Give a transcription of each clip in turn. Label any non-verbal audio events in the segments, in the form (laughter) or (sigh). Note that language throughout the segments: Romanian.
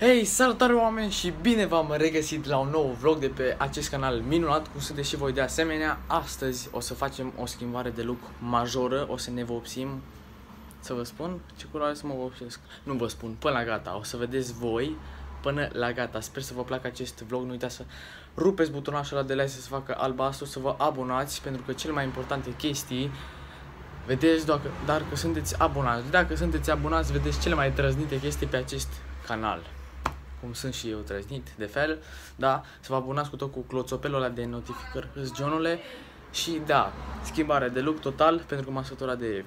Hei, salutare oameni și bine v-am regăsit la un nou vlog de pe acest canal minunat, cum sunteți și voi de asemenea. Astăzi o să facem o schimbare de look majoră, o să ne vopsim, să vă spun ce culoare să mă vopsesc. Nu vă spun, până la gata, o să vedeți voi până la gata. Sper să vă placă acest vlog, nu uitați să rupeți butonașul ăla de like să se facă albastru, să vă abonați, pentru că cele mai importante chestii Vedeți doar, dar că sunteți abonați. Dacă sunteți abonați, vedeți cele mai trăznite chestii pe acest canal cum sunt și eu trăznit, de fel, da, să vă abonați cu tot cu cloțopelul ăla de notificări, Johnule, și da, schimbare de look total, pentru că m-am săturat de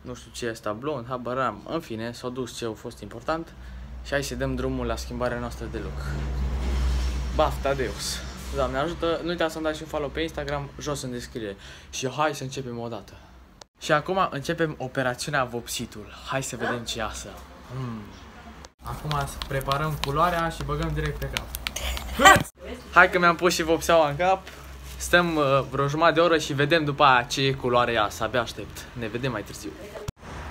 nu știu ce asta, blond, habar am, în fine, s-au dus ce a fost important și hai să dăm drumul la schimbarea noastră de look. Bafta Deus! Doamne ajută, nu uitați să-mi dați și un follow pe Instagram, jos în descriere. Și hai să începem o dată. Și acum începem operațiunea vopsitul. Hai să vedem ce iasă. Mm. Acum preparăm culoarea și băgăm direct pe cap. (laughs) Hai că mi-am pus și vopseaua în cap. Stăm uh, vreo jumătate de oră și vedem după aia ce culoare iasă. Abia aștept. Ne vedem mai târziu.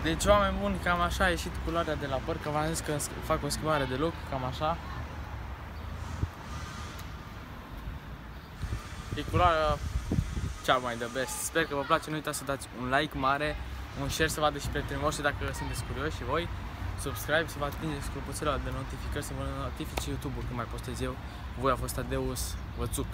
Deci, oameni buni, cam așa a ieșit culoarea de la păr, că v-am zis că fac o schimbare de look, cam așa. E culoarea cea mai de best. Sper că vă place, nu uitați să dați un like mare, un share să vadă și prietenii voștri dacă sunteți curioși și voi subscribe, să vă atingeți clopoțelul de notificări, să vă notifice YouTube-ul când mai postez eu. Voi a fost Adeus Vățuc.